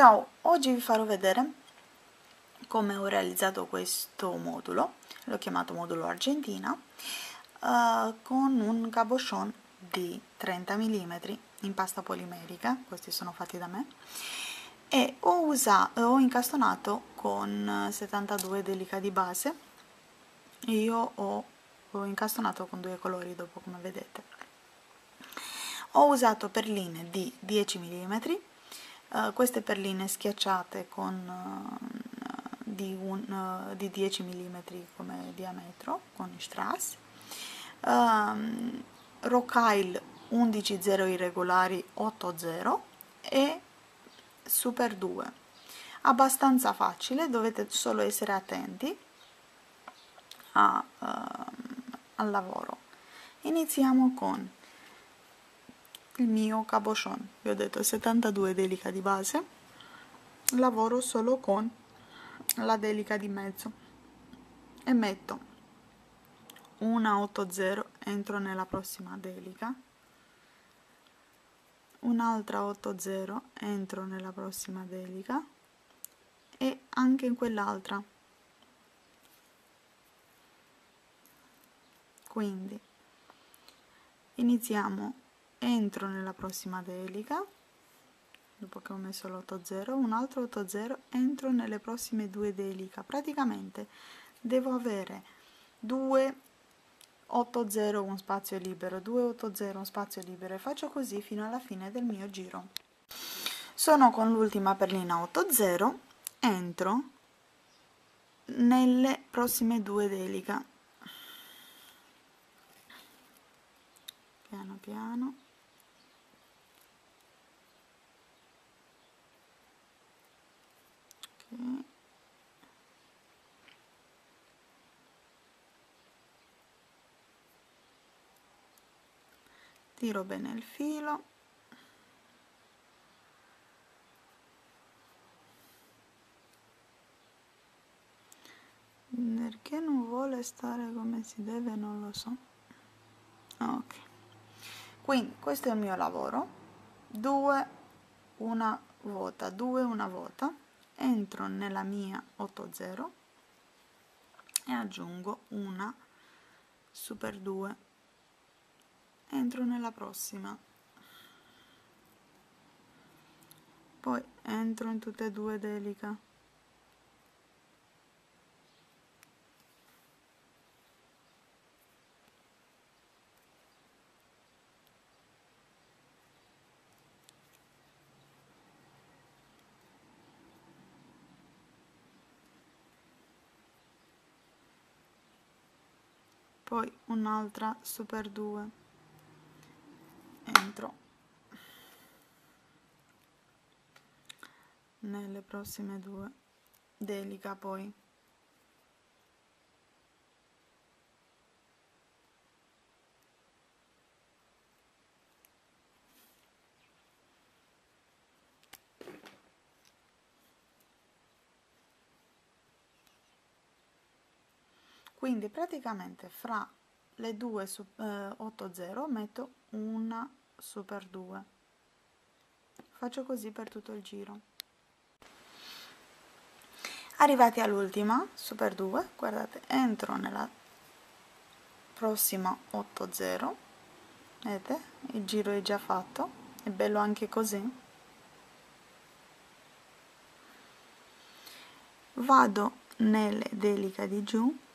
Ciao, oggi vi farò vedere come ho realizzato questo modulo, l'ho chiamato modulo Argentina, uh, con un cabochon di 30 mm in pasta polimerica, questi sono fatti da me, e ho, usato, ho incastonato con 72 delica di base, io ho, ho incastonato con due colori dopo come vedete. Ho usato perline di 10 mm uh, queste perline schiacciate con, uh, di, un, uh, di, 10 mm come diametro con strass. Um, Rockile 11.0 irregolari 8.0 e Super 2 abbastanza facile dovete solo essere attenti a, al lavoro. Iniziamo con il mio cabochon. Vi ho detto 72 delica di base. Lavoro solo con la delica di mezzo. E metto una 80 entro nella prossima delica. Un'altra 80 entro nella prossima delica. E anche in quell'altra. Quindi iniziamo entro nella prossima delica dopo che ho messo l'8-0 un altro 8-0 entro nelle prossime due delica praticamente devo avere 2 8-0 un spazio libero 2 8-0 un spazio libero e faccio così fino alla fine del mio giro. Sono con l'ultima perlina 8-0 entro nelle prossime due delica piano piano tiro bene il filo. Perché non vuole stare come si deve non lo so. Ok. Quindi questo è il mio lavoro. 2 una vuota. 2 una vuota entro nella mia 80 e aggiungo una super 2 entro nella prossima. Poi entro in tutte e due delica poi un'altra super 2 entro nelle prossime due. Delica poi quindi praticamente fra le due eh, 8 metto una super 2 faccio così per tutto il giro. Arrivati all'ultima super 2 guardate entro nella prossima 8 0 vedete? Il giro è già fatto è bello anche così. Vado nelle delica di giù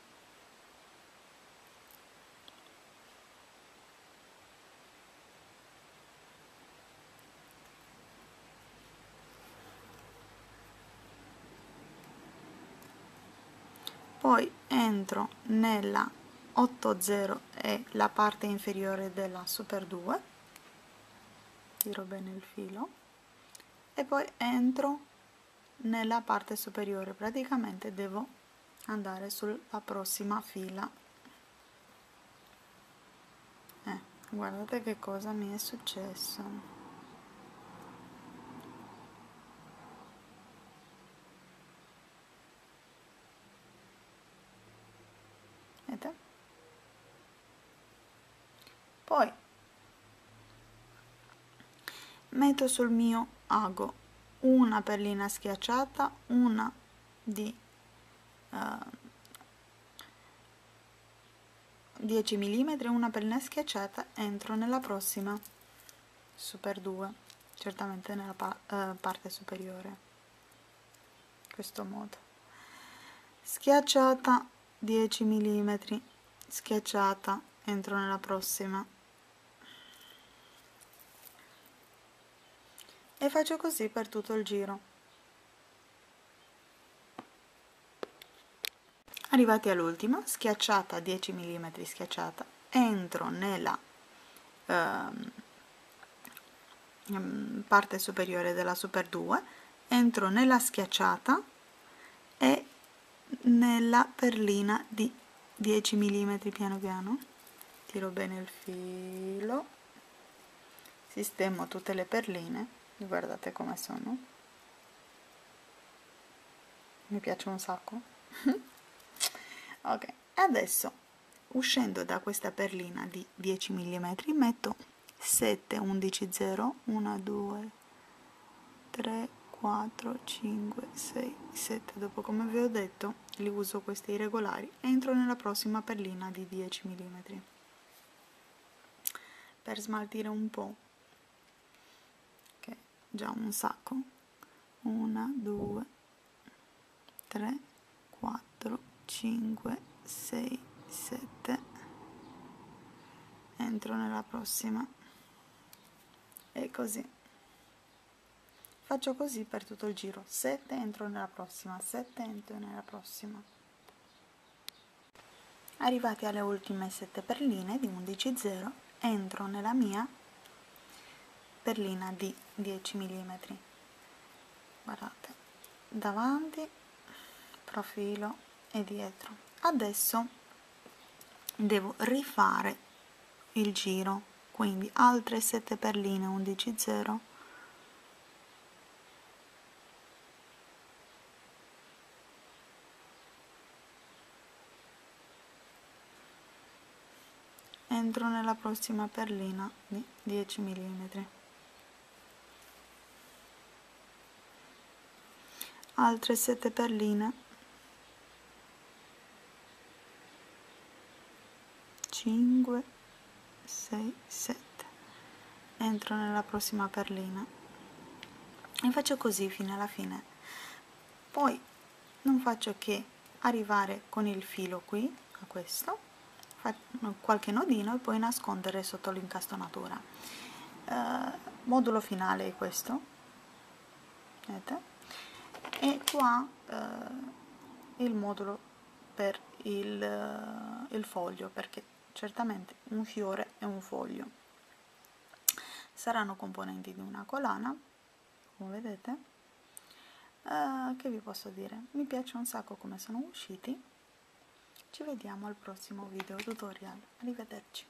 poi entro nella 80 e la parte inferiore della super 2 tiro bene il filo. E poi entro nella parte superiore. Praticamente devo andare sulla prossima fila. Eh, guardate che cosa mi è successo vedete poi metto sul mio ago una perlina schiacciata una di uh, 10 mm una perlina schiacciata entro nella prossima super 2 certamente nella pa uh, parte superiore questo modo. Schiacciata 10 mm schiacciata entro nella prossima e faccio così per tutto il giro. Arrivati all'ultima schiacciata 10 mm schiacciata entro nella ehm, parte superiore della super 2 entro nella schiacciata e nella perlina di 10 mm piano piano. Tiro bene il filo sistemo tutte le perline guardate come sono. Mi piace un sacco. Ok adesso uscendo da questa perlina di 10 mm metto 7 11 0 1 2 3 4 5 6 7 dopo come vi ho detto li uso questi irregolari entro nella prossima perlina di 10 mm per smaltire un po' già un sacco. 1 2 3 4 5 6 7 entro nella prossima. E così. Faccio così per tutto il giro. 7 entro nella prossima. 7 entro nella prossima. Arrivati alle ultime 7 perline di 11 0 entro nella mia perlina di 10 mm guardate davanti profilo e dietro. Adesso devo rifare il giro. Quindi altre 7 perline 11 0 entro nella prossima perlina di 10 mm altre 7 perline. 5 6 7 entro nella prossima perlina. E faccio così fino alla fine. Poi non faccio che arrivare con il filo qui a questo qualche nodino e poi nascondere sotto l'incastonatura. Eh, modulo finale è questo. Vedete e qua eh, il modulo per il, eh, il foglio perché certamente un fiore è un foglio saranno componenti di una collana come vedete. Eh, che vi posso dire? Mi piace un sacco come sono usciti. Ci vediamo al prossimo video tutorial. Arrivederci